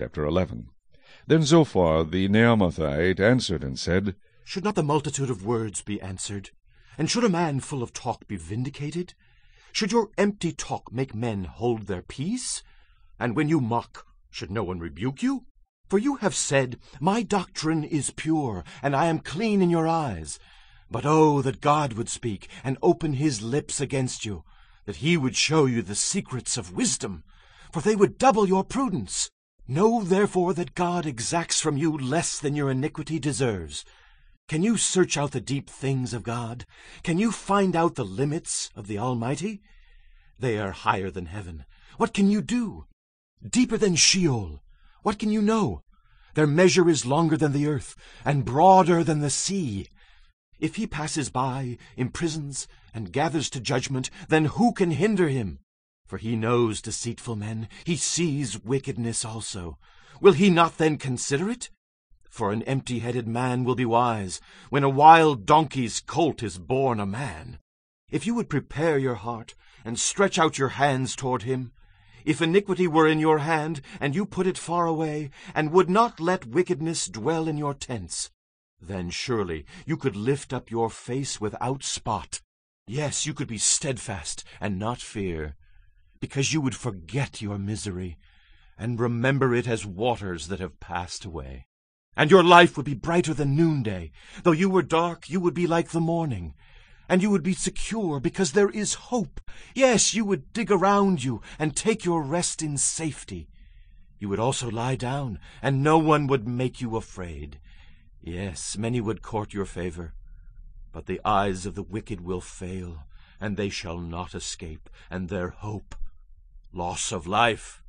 Chapter 11 Then Zophar the Naamathite answered and said, Should not the multitude of words be answered? And should a man full of talk be vindicated? Should your empty talk make men hold their peace? And when you mock, should no one rebuke you? For you have said, My doctrine is pure, and I am clean in your eyes. But oh, that God would speak, and open his lips against you, that he would show you the secrets of wisdom, for they would double your prudence. Know therefore that God exacts from you less than your iniquity deserves. Can you search out the deep things of God? Can you find out the limits of the Almighty? They are higher than heaven. What can you do? Deeper than Sheol. What can you know? Their measure is longer than the earth, and broader than the sea. If he passes by, imprisons, and gathers to judgment, then who can hinder him? For he knows deceitful men, he sees wickedness also. Will he not then consider it? For an empty-headed man will be wise, when a wild donkey's colt is born a man. If you would prepare your heart, and stretch out your hands toward him, if iniquity were in your hand, and you put it far away, and would not let wickedness dwell in your tents, then surely you could lift up your face without spot. Yes, you could be steadfast and not fear, because you would forget your misery, and remember it as waters that have passed away. And your life would be brighter than noonday. Though you were dark, you would be like the morning and you would be secure because there is hope. Yes, you would dig around you and take your rest in safety. You would also lie down, and no one would make you afraid. Yes, many would court your favor, but the eyes of the wicked will fail, and they shall not escape, and their hope loss of life.